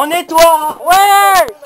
On nettoie Ouais.